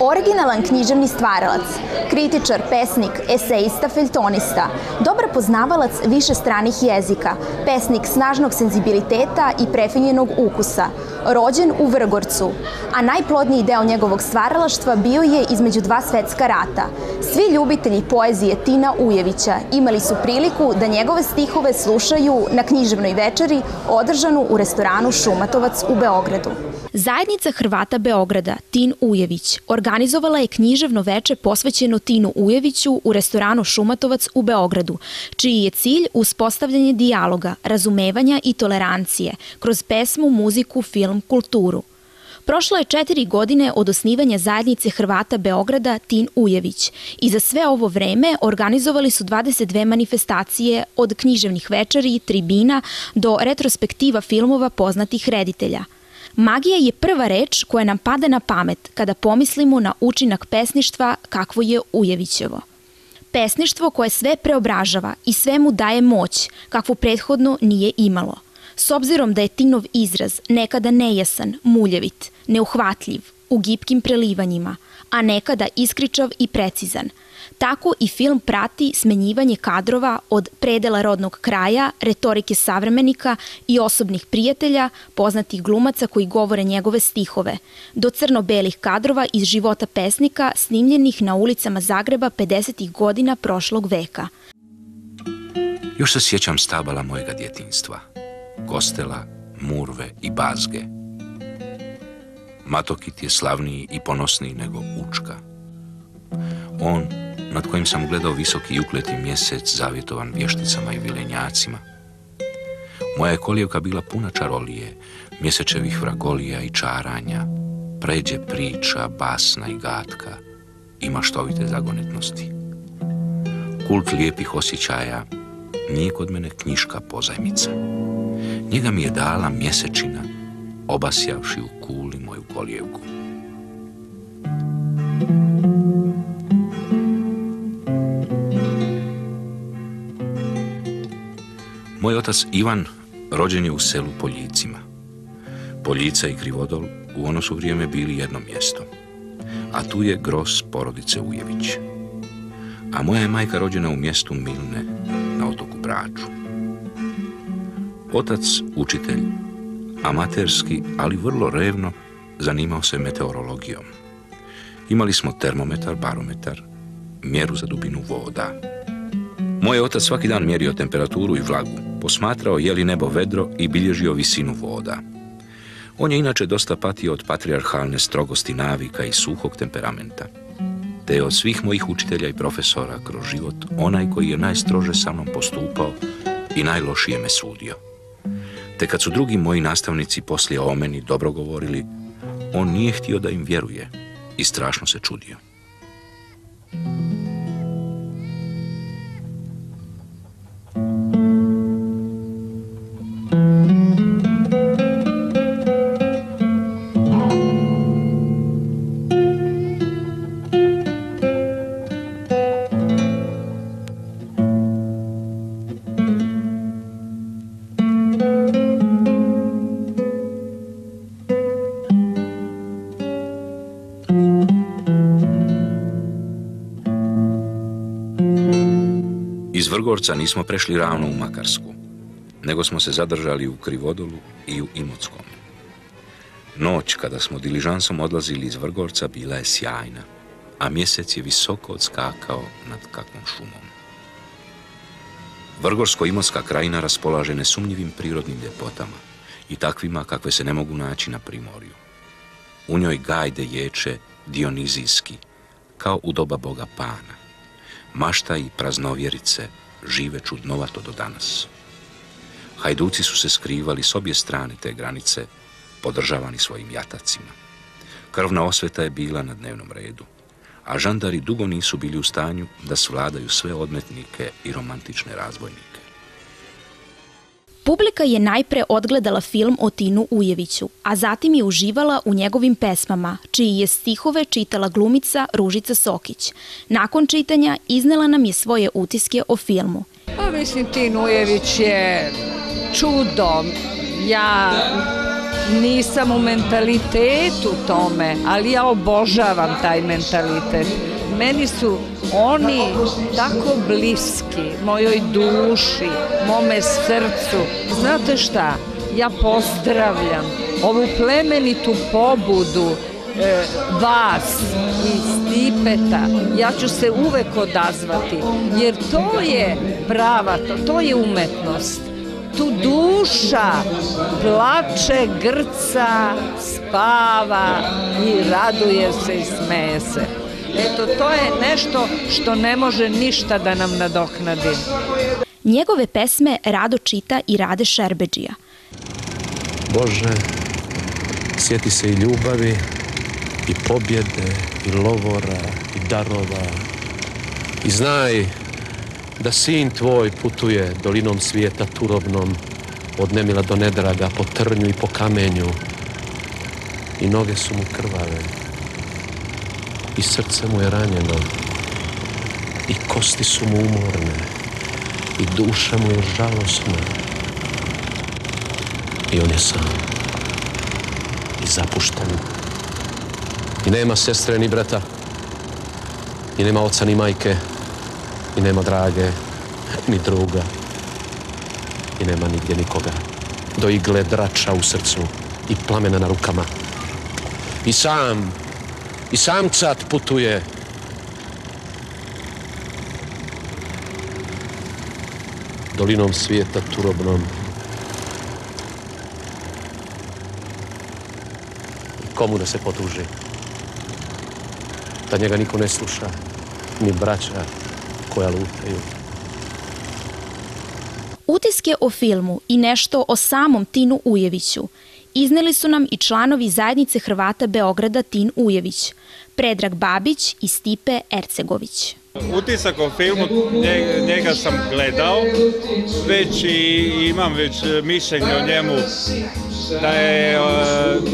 Originalan književni stvaralac, kritičar, pesnik, esejista, feljtonista, dobar poznavalac više stranih jezika, pesnik snažnog senzibiliteta i prefinjenog ukusa, rođen u Vrgorcu, a najplodniji deo njegovog stvaralaštva bio je između dva svetska rata. Svi ljubitelji poezije Tina Ujevića imali su priliku da njegove stihove slušaju na književnoj večeri održanu u restoranu Šumatovac u Beogradu. Zajednica Hrvata Beograda, Tin Ujević, organizovala je književno veče posvećeno Tinu Ujeviću u restoranu Šumatovac u Beogradu, čiji je cilj uspostavljanje dijaloga, razumevanja i tolerancije kroz pesmu, muziku, film, kulturu. Prošlo je četiri godine od osnivanja zajednice Hrvata Beograda Tin Ujević i za sve ovo vreme organizovali su 22 manifestacije od književnih večeri, tribina do retrospektiva filmova poznatih reditelja – Magija je prva reč koja nam pada na pamet kada pomislimo na učinak pesništva kakvo je Ujevićevo. Pesništvo koje sve preobražava i sve mu daje moć, kakvu prethodno nije imalo. S obzirom da je Tinov izraz nekada nejasan, muljevit, neuhvatljiv, u gipkim prelivanjima, a nekada iskričav i precizan – Tako i film prati smenjivanje kadrova od predela rodnog kraja, retorike savremenika i osobnih prijatelja, poznatih glumaca koji govore njegove stihove, do crno-belih kadrova iz života pesnika snimljenih na ulicama Zagreba 50. godina prošlog veka. Još se sjećam stabala mojega djetinstva, kostela, murve i bazge. Matokit je slavniji i ponosniji nego Učka. On nad kojim sam gledao visoki i ukleti mjesec zavjetovan vješticama i vilenjacima. Moja je kolijevka bila puna čarolije, mjesečevih vragolija i čaranja, pređe priča, basna i gatka i maštovite zagonetnosti. Kult lijepih osjećaja nije kod mene knjiška pozajmica. Njega mi je dala mjesečina, obasjavši u kuli moju kolijevku. Moj otac Ivan rođen je u selu Poljicima. Poljica i Krivodol u ono su vrijeme bili jedno mjesto, a tu je gros porodice Ujević. A moja je majka rođena u mjestu Milne na otoku Braču. Otac, učitelj, amaterski, ali vrlo revno, zanimao se meteorologijom. Imali smo termometar, barometar, mjeru za dubinu voda. Moj otac svaki dan mjerio temperaturu i vlagu, posmatrao je li nebo vedro i bilježio visinu voda. On je inače dosta patio od patriarhalne strogosti navika i suhog temperamenta. Te je od svih mojih učitelja i profesora kroz život onaj koji je najstrože sa mnom postupao i najlošije me sudio. Te kad su drugi moji nastavnici poslije o meni dobro govorili, on nije htio da im vjeruje i strašno se čudio. Vrgorca nismo prešli ravno u Makarsku, nego smo se zadržali u Krivodolu i u Imotskom. Noć kada smo diližansom odlazili iz Vrgorca bila je sjajna, a mjesec je visoko odskakao nad kakvom šumom. Vrgorsko-imotska krajina raspolaže nesumnjivim prirodnim ljepotama i takvima kakve se ne mogu naći na primorju. U njoj gajde ječe dionizijski, kao u doba boga Pana. Mašta i praznovjerice žive čudnovato do danas. Hajduci su se skrivali s obje strane te granice, podržavani svojim jatacima. Krvna osveta je bila na dnevnom redu, a žandari dugo nisu bili u stanju da svladaju sve odmetnike i romantične razbojnike. Publika je najpre odgledala film o Tinu Ujeviću, a zatim je uživala u njegovim pesmama, čiji je stihove čitala glumica Ružica Sokić. Nakon čitanja iznela nam je svoje utiske o filmu. Pa mislim, Tin Ujević je čudo. Ja nisam u mentalitetu tome, ali ja obožavam taj mentalitet. Meni su oni tako bliski, mojoj duši, mome srcu. Znate šta? Ja pozdravljam ovu plemenitu pobudu e, vas i Stipeta, ja ću se uvek odazvati, jer to je prava, to, to je umetnost. Tu duša plače, grca, spava i raduje se i smeje se. Eto, to je nešto što ne može ništa da nam nadoknadi. Njegove pesme rado čita i Rade Šerbeđija. Bože, sjeti se i ljubavi, i pobjede, i lovora, i darova. I znaj da sin tvoj putuje dolinom svijeta turobnom, od nemila do nedraga, po trnju i po kamenju. I noge su mu krvave, i srce mu je ranjeno, i kosti su mu umorne, i duša mu je žalosna. I on je sam, i zapušten. I nema sestre ni brata, i nema oca ni majke, i nema drage, ni druga, i nema nigdje nikoga. Do igle drača u srcu i plamena na rukama. I sam, i sam cat putuje. Dolinom svijeta turobnom. Komu da se potuži? Da njega niko ne sluša, ni braća koja lutaju. Utiske o filmu i nešto o samom Tinu Ujeviću izneli su nam i članovi zajednice Hrvata Beograda Tin Ujević, Predrag Babić i Stipe Ercegović. Utisak o filmu, njega sam gledao, već i imam već mišljenje o njemu da je e,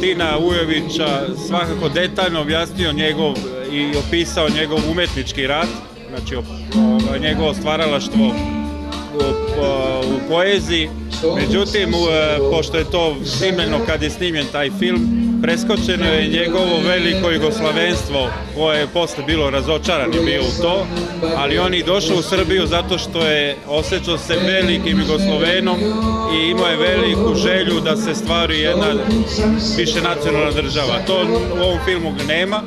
Tina Ujevića svakako detaljno objasnio njegov i opisao njegov umetnički rad, znači njegovo stvaralaštvo u poeziji. Međutim, e, pošto je to snimljeno kad je snimljen taj film, preskočeno je njegovo veliko jugoslavenstvo koje je posle bilo razočaran i bio u to, ali on je došao u Srbiju zato što je osjećao se velikim jugoslovenom i imao je veliku želju da se stvari jedna više nacionalna država. To u ovom filmu nema,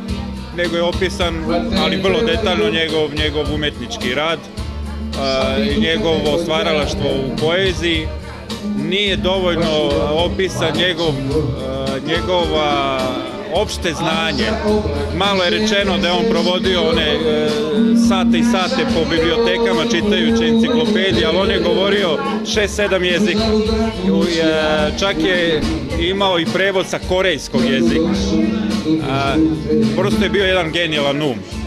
nego je opisan, ali vrlo detaljno njegov, njegov umetnički rad njegovo stvaralaštvo u poeziji, nije dovoljno opisan njegov, njegova opšte znanje. Malo je rečeno da je on provodio one e, sate i sate po bibliotekama čitajući enciklopedije, ali on je govorio šest, sedam jezika. E, čak je imao i prevod sa korejskog jezika. Prosto je bio jedan genijalan um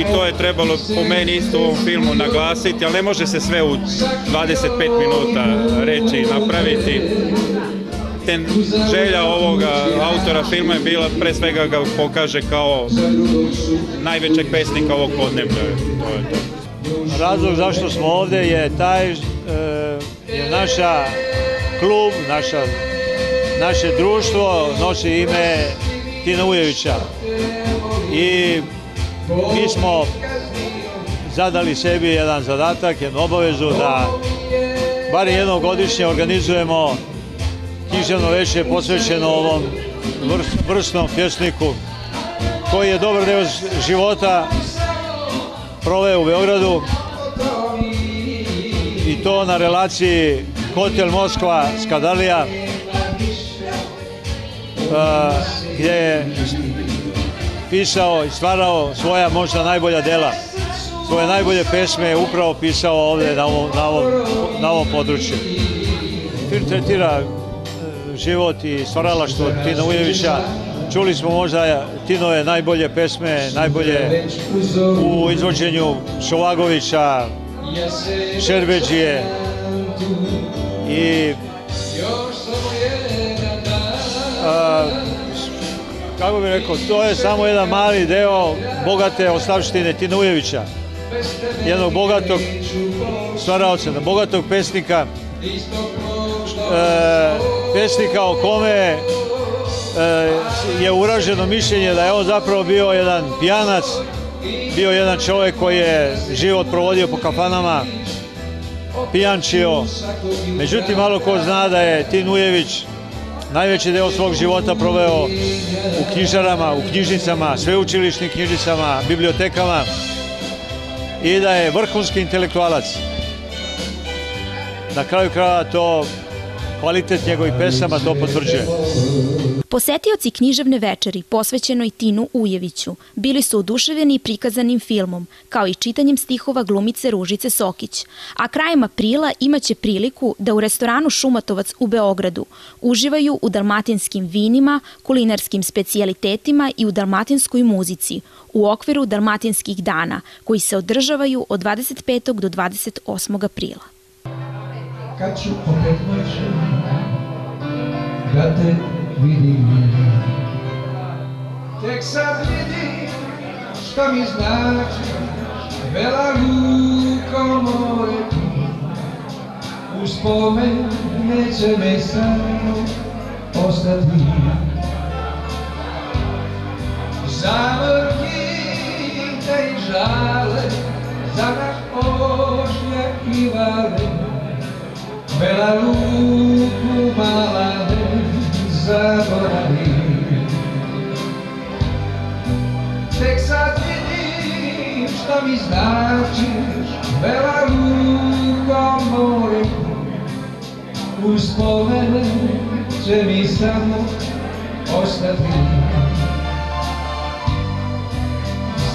i to je trebalo po meni isto u ovom filmu naglasiti, ali ne može se sve u 25 minuta reći i napraviti. Ten želja ovoga autora filma je bila pre svega ga pokaže kao najvećeg pesnika ovog podneblja. To. Razlog zašto smo ovdje je taj e, naša klub, naša, naše društvo nosi ime Tina Ujevića. I mi smo zadali sebi jedan zadatak, jednu obavezu da bar jednom godišnje organizujemo književno veće posvećeno ovom vrstnom pjesniku koji je dobar deo života proveo u Beogradu i to na relaciji Hotel Moskva Skadalija gdje je pisao i stvarao svoja možda najbolja dela. Svoje najbolje pesme je upravo pisao ovdje na ovom, na ovom, području. Film tretira e, život i stvaralaštvo Tina Ujevića. Čuli smo možda Tinove najbolje pesme, najbolje u izvođenju Šovagovića, Šerbeđije i kako bih rekao, to je samo jedan mali deo bogate ostavštine Tina Ujevića. Jednog bogatog stvaraoca, bogatog pesnika pesnika o kome e, je uraženo mišljenje da je on zapravo bio jedan pijanac, bio jedan čovjek koji je život provodio po kafanama, pijančio. Međutim, malo ko zna da je Tin Ujević najveći deo svog života proveo u knjižarama, u knjižnicama, sveučilišnim knjižnicama, bibliotekama i da je vrhunski intelektualac. Na kraju kraja to kvalitet njegovih pesama to potvrđuje. Posetioci književne večeri posvećenoj Tinu Ujeviću bili su oduševljeni prikazanim filmom, kao i čitanjem stihova glumice Ružice Sokić, a krajem aprila imaće priliku da u restoranu Šumatovac u Beogradu uživaju u dalmatinskim vinima, kulinarskim specijalitetima i u dalmatinskoj muzici u okviru dalmatinskih dana koji se održavaju od 25. do 28. aprila. Kad ću opet da te vidim Tek sad vidim šta mi znači Vela luko moje Uspomen neće me samo ostati. Zamrki te i žale Za naš ošnjak i vale Vela mala sad vidim šta mi Bela luka more. Uspomene će mi samo ostati.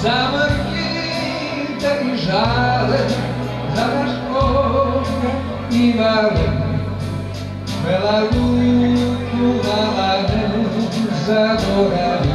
Zamrkim te i žale Za naš ognja i vale. Bela sabor a